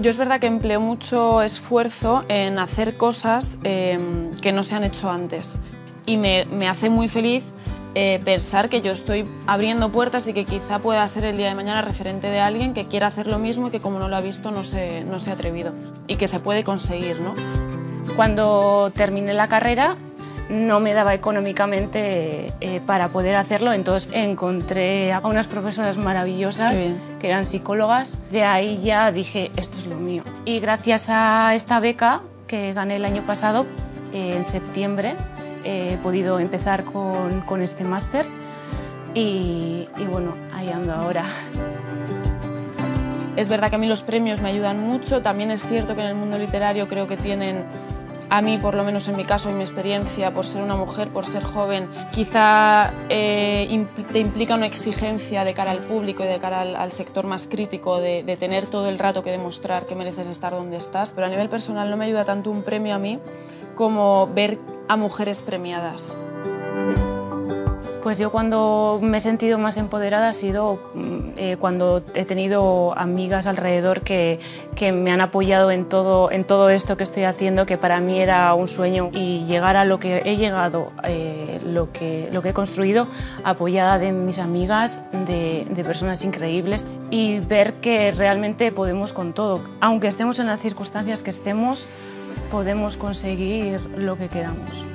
Yo es verdad que empleo mucho esfuerzo en hacer cosas em, que no se han hecho antes y me, me hace muy feliz eh, pensar que yo estoy abriendo puertas y que quizá pueda ser el día de mañana referente de alguien que quiera hacer lo mismo y que como no lo ha visto no se, no se ha atrevido y que se puede conseguir. ¿no? Cuando terminé la carrera no me daba económicamente eh, para poder hacerlo, entonces encontré a unas profesoras maravillosas que eran psicólogas, de ahí ya dije, esto es lo mío. Y gracias a esta beca que gané el año pasado, eh, en septiembre, he podido empezar con, con este máster. Y, y bueno, ahí ando ahora. Es verdad que a mí los premios me ayudan mucho, también es cierto que en el mundo literario creo que tienen a mí, por lo menos en mi caso, en mi experiencia, por ser una mujer, por ser joven, quizá eh, te implica una exigencia de cara al público y de cara al, sector más crítico de, de, tener todo el rato que demostrar que mereces estar donde estás. Pero a nivel personal no me ayuda tanto un premio a mí como ver a mujeres premiadas. Pues yo cuando me he sentido más empoderada ha sido mm, eh, cuando he tenido amigas alrededor que, que, me han apoyado en todo, en todo esto que estoy haciendo, que para mí era un sueño y llegar a lo que he llegado, eh, lo, que, lo que he construido, apoyada de mis amigas, de, de personas increíbles y ver que realmente podemos con todo. Aunque estemos en las circunstancias que estemos, podemos conseguir lo que queramos.